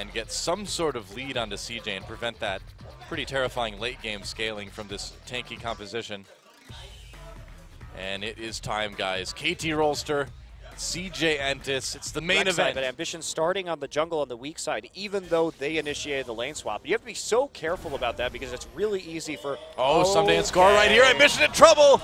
and get some sort of lead onto CJ and prevent that pretty terrifying late game scaling from this tanky composition. And it is time, guys. KT Rolster, CJ Entus. It's the main Left event. Side, but Ambition starting on the jungle on the weak side, even though they initiated the lane swap. You have to be so careful about that because it's really easy for. Oh, Ssumday and score right here. Ambition in trouble.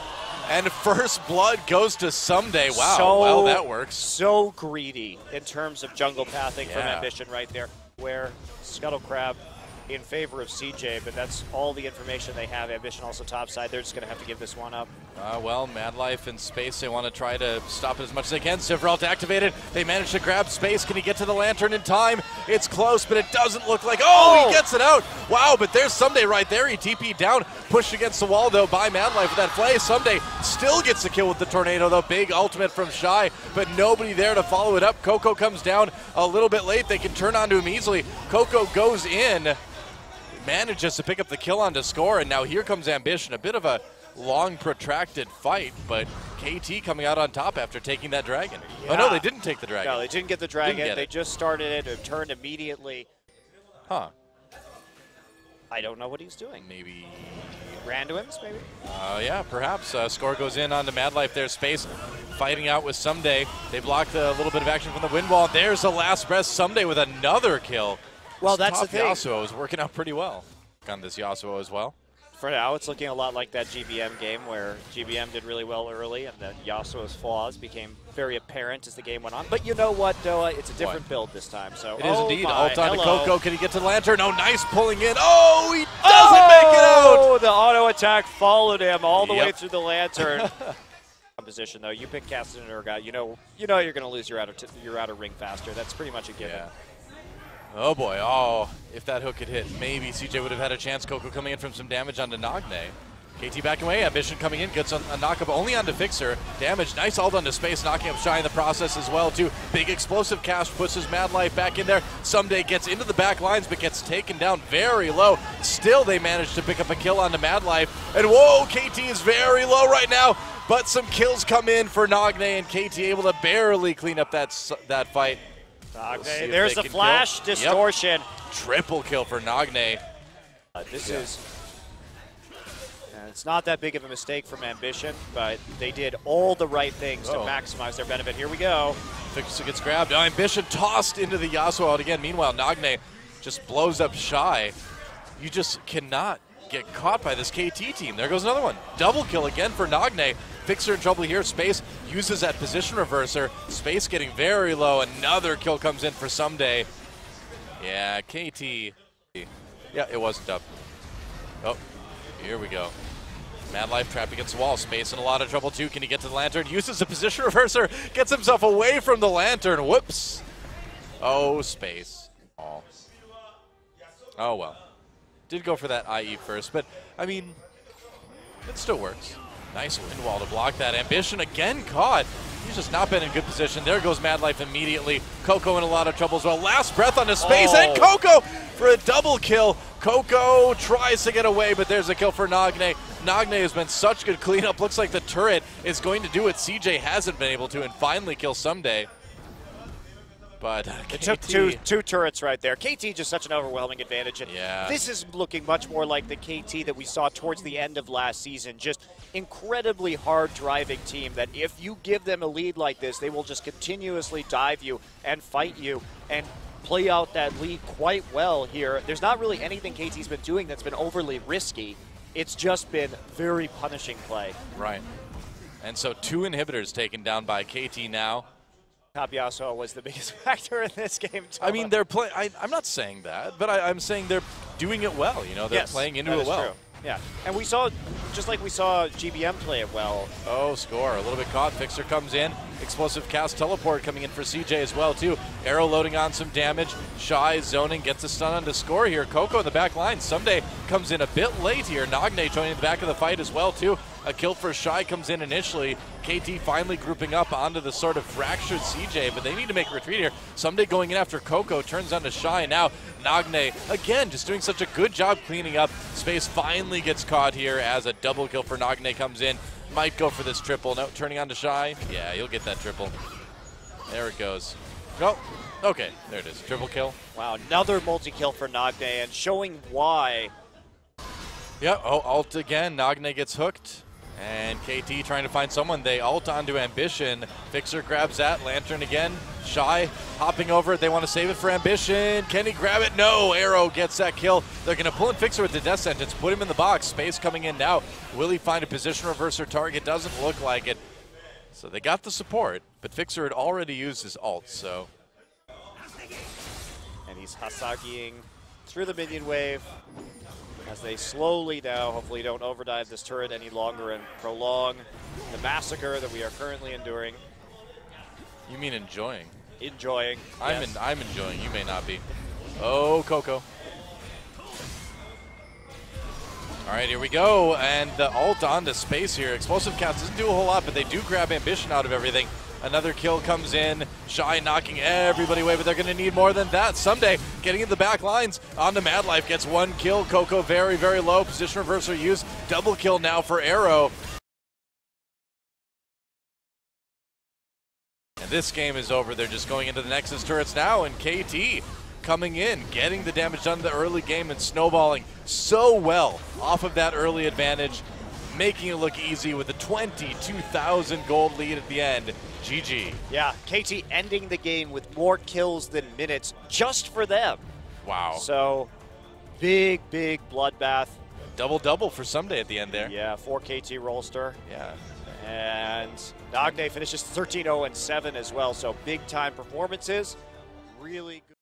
And first blood goes to Ssumday. Wow, So- well, that works. So greedy in terms of jungle pathing from Ambition right there, where Scuttle Crab in favor of CJ, but that's all the information they have. Ambition also topside. They're just going to have to give this one up. Uh, well, Mad Life in space, they want to try to stop it as much as they can. Sivir ult activated. They manage to grab space. Can he get to the lantern in time? It's close, but it doesn't look like. Oh, Oh! he gets it out. Wow, but there's Ssumday right there. He TP down, pushed against the wall, though, by Mad Life with that play. Ssumday still gets the kill with the tornado, though. Big ultimate from Shy, but nobody there to follow it up. Coco comes down a little bit late. They can turn onto him easily. Coco goes in manages to pick up the kill on to score, and now here comes Ambition. A bit of a long, protracted fight, but KT coming out on top after taking that dragon. Oh no, they didn't take the dragon. No, they didn't get the dragon. get they it. just started it and turned immediately. huh? I don't know what he's doing. Maybe. Randoms, maybe? Uh, yeah, perhaps. Uh, score goes in onto Mad Life. There's space fighting out with Ssumday. They blocked a little bit of action from the wind wall. There's the last breath. Ssumday with another kill. Well, This that's the top thing. Yasuo is working out pretty well on this Yasuo as well. For now, it's looking a lot like that GBM game where GBM did really well early and then Yasuo's flaws became very apparent as the game went on. But you know what, Doa? It's a different What? build this time. So It is oh indeed. my, Ult onto hello. Coco. Can he get to the lantern? Oh, nice pulling in. Oh, he doesn't make it oh, out. Oh, the auto attack followed him all the way through the lantern. Position though, you pick Castaner guy. You know, you know you're going to lose your outer t- your outer ring faster. That's pretty much a given. Yeah. Oh boy. Oh, if that hook had hit, maybe CJ would have had a chance. Coco coming in from some damage onto Nagne. KT backing away. Ambition coming in. Gets a, a knock up only onto Fixer. Damage. Nice all done to space. Knocking up Shy in the process as well, too. Big explosive cast pushes Mad Life back in there. Ssumday gets into the back lines but gets taken down very low. Still, they manage to pick up a kill onto Mad Life. And whoa, KT is very low right now. But some kills come in for Nagne and KT able to barely clean up that, that fight. Nagne, if there's the flash kill. Yep. distortion. Triple kill for Nagne. Uh, this Yeah. is. and it's not that big of a mistake from Ambition, but they did all the right things Oh. to maximize their benefit. Here we go. Fixer gets grabbed. Oh, Ambition tossed into the Yasuo out again. Meanwhile, Nagne just blows up Shy. You just cannot get caught by this KT team. There goes another one. Double kill again for Nagne. Fixer in trouble here. Space uses that position reverser. Space getting very low. Another kill comes in for Ssumday. Yeah, KT. Yeah, it wasn't up. Oh, here we go. Mad Life trapped against the wall. Space in a lot of trouble too. Can he get to the lantern? Uses the position reverser. Gets himself away from the lantern. Whoops. Oh, Space. Oh. Oh well. Did go for that IE first, but I mean, it still works. Nice wind wall to block that. Ambition again caught. He's just not been in good position. There goes Mad Life immediately. Coco in a lot of trouble as well. Last breath on the space, and Oh. Coco for a double kill. Coco tries to get away, but there's a kill for Nagne. Nagne has been such good cleanup. Looks like the turret is going to do what CJ hasn't been able to and finally kill Ssumday. But uh, It took two two turrets right there. KT just such an overwhelming advantage. And Yeah. This is looking much more like the KT that we saw towards the end of last season. Just incredibly hard driving team that if you give them a lead like this, they will just continuously dive you and fight you and play out that lead quite well here. There's not really anything KT's been doing that's been overly risky. It's just been very punishing play. Right. And so two inhibitors taken down by KT now. Top was the biggest factor in this game. I mean, they're playing. I'm not saying that, but I, I'm saying they're doing it well. You know, they're yes, playing into it well. True. Yeah, and we saw, just like we saw GBM play it well. Oh, score. A little bit caught. Fixer comes in. Explosive cast teleport coming in for CJ as well, too. Arrow loading on some damage. Shy zoning gets a stun on to score here. Coco in the back line. Ssumday comes in a bit late here. Nagne joining the back of the fight as well, too. A kill for Shy comes in initially. KT finally grouping up onto the sort of fractured CJ, but they need to make a retreat here. Ssumday going in after Coco turns on to Shy. Now Nagne, again, just doing such a good job cleaning up. Space finally gets caught here as a double kill for Nagne comes in. Might go for this triple. No, turning on to Shy. Yeah, you'll get that triple. There it goes. Oh, okay. There it is. Triple kill. Wow, another multi-kill for Nagne and showing why. Yeah, oh, ult again. Nagne gets hooked. And KT trying to find someone. They ult onto Ambition. Fixer grabs that. Lantern again. Shy hopping over it. They want to save it for Ambition. Can he grab it? No. Arrow gets that kill. They're going to pull in Fixer with the death sentence. Put him in the box. Space coming in now. Will he find a position reverser target? Doesn't look like it. So they got the support, but Fixer had already used his ult, so. And he's Hasagiing through the minion wave as they slowly now, hopefully don't overdive this turret any longer and prolong the massacre that we are currently enduring. You mean enjoying? Enjoying. I'm yes. in, I'm enjoying. You may not be. Oh, Coco. All right, here we go. And the ult onto space here. Explosive cast doesn't do a whole lot, but they do grab ambition out of everything. Another kill comes in. Shy knocking everybody away, but they're going to need more than that. Ssumday, getting in the back lines onto Mad Life gets one kill. Coco very, very low. Position reversal use. Double kill now for Arrow. And this game is over. They're just going into the Nexus turrets now, and KT coming in, getting the damage done in the early game and snowballing so well off of that early advantage, making it look easy with a 22,000 gold lead at the end. GG. Yeah, KT ending the game with more kills than minutes just for them. Wow. So, big, big bloodbath. Double double for Ssumday at the end there. Yeah, 4 KT Rolster. Yeah. And Nagne finishes 13 0 and 7 as well. So, big time performances. Really good.